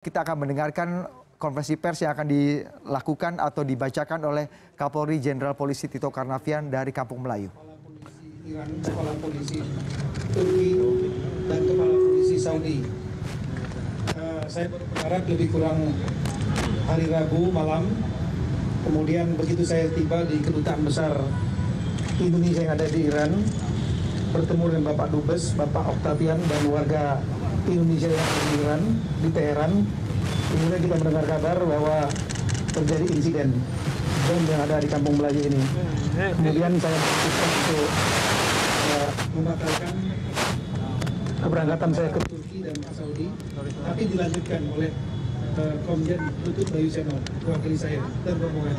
Kita akan mendengarkan konferensi pers yang akan dilakukan atau dibacakan oleh Kapolri Jenderal Polisi Tito Karnavian dari Kampung Melayu. Iran, kepala polisi Turki, dan kepala polisi Saudi. Uh, saya baru mendarat lebih kurang hari Rabu malam. Kemudian begitu saya tiba di kedutaan besar Indonesia yang ada di Iran, bertemu dengan Bapak Dubes, Bapak Octavian dan warga Indonesia yang di di Teheran. Kemudian kita mendengar kabar bahwa terjadi insiden bom yang ada di Kampung Melayu ini. Kemudian saya memutuskan untuk uh, membatalkan keberangkatan saya ke Turki dan Saudi, tapi dilanjutkan oleh uh, Komjen Tutut Bayu Seno, wakili saya dan rombongan.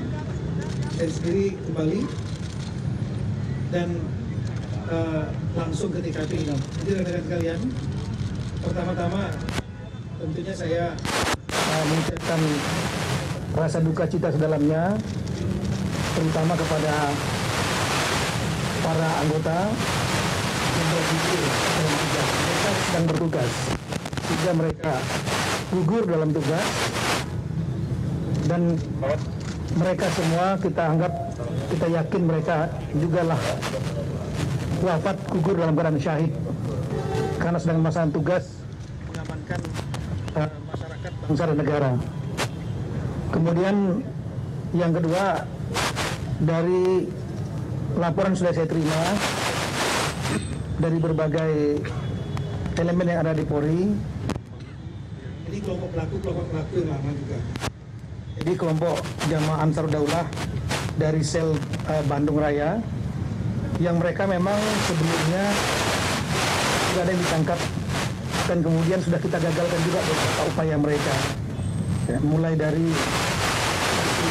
Saya sendiri kembali dan uh, langsung ke TKP. Jadi rekan-rekan sekalian, pertama-tama tentunya saya uh, mengucapkan rasa duka cita sedalamnya terutama kepada para anggota yang dalam tugas mereka sedang bertugas sehingga mereka gugur dalam tugas. Dan mereka semua kita anggap kita yakin mereka juga lah wafat gugur dalam keadaan syahid karena sedang melaksanakan tugas mengamankan uh, masyarakat bangsa dan negara. Kemudian yang kedua dari laporan sudah saya terima dari berbagai elemen yang ada di Polri. Ini kelompok pelaku kelompok pelaku yang lama juga. Jadi kelompok jamaah Ansar Daulah dari sel uh, Bandung Raya yang mereka memang sebelumnya sudah ada yang ditangkap dan kemudian sudah kita gagalkan juga beberapa upaya mereka ya, mulai dari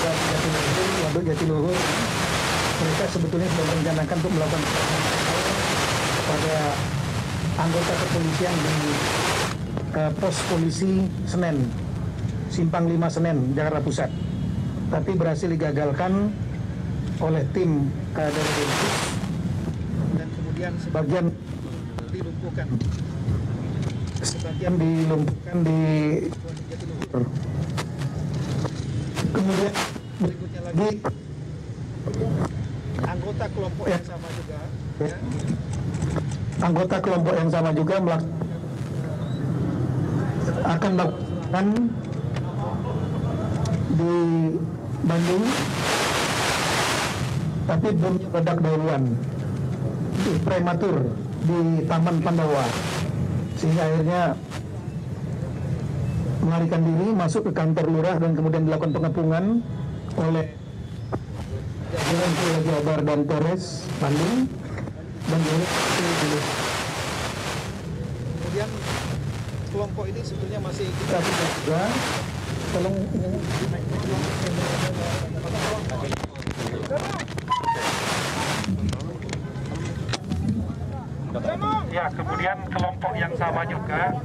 Jatiluhur, Waduk Jatiluhur mereka sebetulnya sudah merencanakan untuk melakukan kepada anggota kepolisian di uh, pos polisi Senen Simpang 5 Senen Jakarta Pusat tapi berhasil digagalkan oleh tim uh, Densus dan kemudian sebagian dilumpuhkan sebagian dilumpuhkan di kemudian berikutnya lagi. Anggota kelompok yang sama juga. Ya. anggota kelompok yang sama juga akan melakukan di Bandung tapi bomnya meledak dahuluan. Prematur di Taman Pandawa sehingga akhirnya melarikan diri masuk ke kantor lurah dan kemudian dilakukan pengepungan oleh jajaran Polda Jabar dan Polres Bandung. Dan kemudian kelompok ini sebetulnya masih kita juga tolong Ya, kemudian kelompok yang sama juga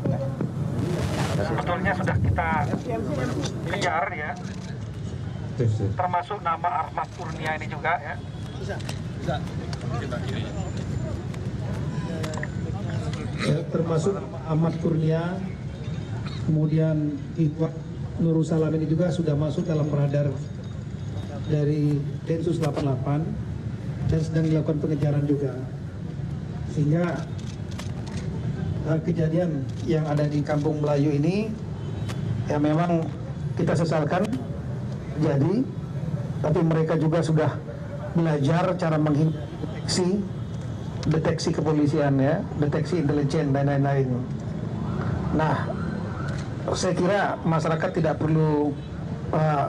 sebetulnya sudah kita kejar ya. Termasuk nama Ahmad Kurnia ini juga ya. ya, termasuk Ahmad Kurnia kemudian Iqbal Nurul Salam ini juga sudah masuk dalam radar dari Densus 88 dan sedang dilakukan pengejaran juga sehingga kejadian yang ada di Kampung Melayu ini ya memang kita sesalkan jadi tapi mereka juga sudah belajar cara mengdeteksi deteksi kepolisian ya deteksi intelijen dan lain-lain. Nah saya kira masyarakat tidak perlu uh,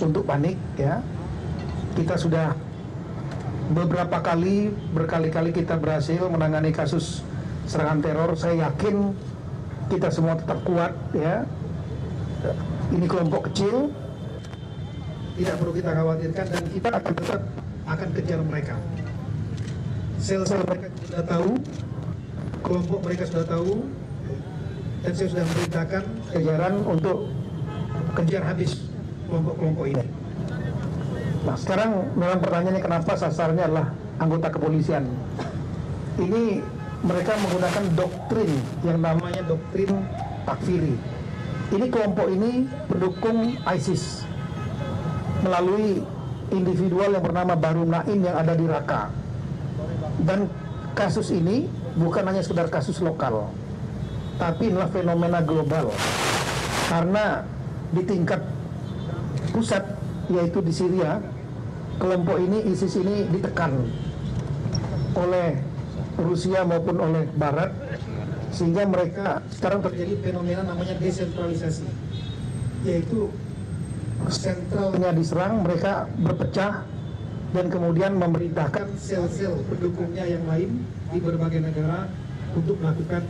untuk panik ya. Kita sudah beberapa kali berkali-kali kita berhasil menangani kasus serangan teror saya yakin kita semua tetap kuat ya. Ini kelompok kecil. Tidak perlu kita khawatirkan dan kita akan tetap akan kejar mereka. Sel-sel mereka sudah tahu kelompok mereka sudah tahu dan saya sudah memerintahkan jajaran untuk kejar habis kelompok-kelompok ini. Nah sekarang memang pertanyaannya kenapa sasarannya adalah anggota kepolisian. Ini mereka menggunakan doktrin yang namanya doktrin takfiri. ini kelompok ini pendukung ISIS melalui individual yang bernama Baru Naim yang ada di Raqqa. Dan kasus ini bukan hanya sekedar kasus lokal, tapi adalah fenomena global. Karena di tingkat pusat yaitu di Syria, kelompok ini ISIS ini ditekan oleh Rusia maupun oleh Barat sehingga mereka sekarang terjadi fenomena namanya desentralisasi yaitu sentralnya diserang mereka berpecah dan kemudian memerintahkan sel-sel pendukungnya yang lain di berbagai negara untuk melakukan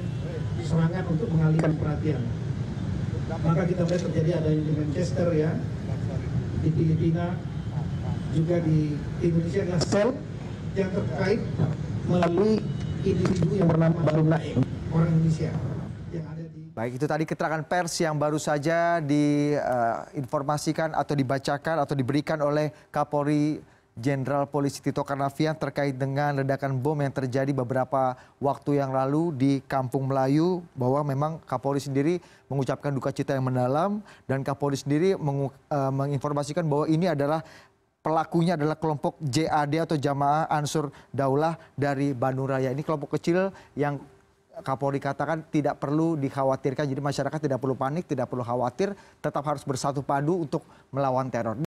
serangan untuk mengalihkan perhatian. Maka kita melihat terjadi ada di Manchester ya di Filipina juga di Indonesia adalah sel yang terkait melalui individu yang bernama Baru Naim orang Indonesia yang ada di Baik, itu tadi keterangan pers yang baru saja diinformasikan atau dibacakan atau diberikan oleh Kapolri Jenderal Polisi Tito Karnavian terkait dengan ledakan bom yang terjadi beberapa waktu yang lalu di Kampung Melayu bahwa memang Kapolri sendiri mengucapkan duka cita yang mendalam dan Kapolri sendiri mengu- eh, menginformasikan bahwa ini adalah pelakunya adalah kelompok JAD atau Jamaah Ansur Daulah dari Bandung Raya. Ini kelompok kecil yang Kapolri katakan tidak perlu dikhawatirkan. Jadi masyarakat tidak perlu panik, tidak perlu khawatir, tetap harus bersatu padu untuk melawan teror.